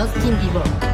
Justin Bieber.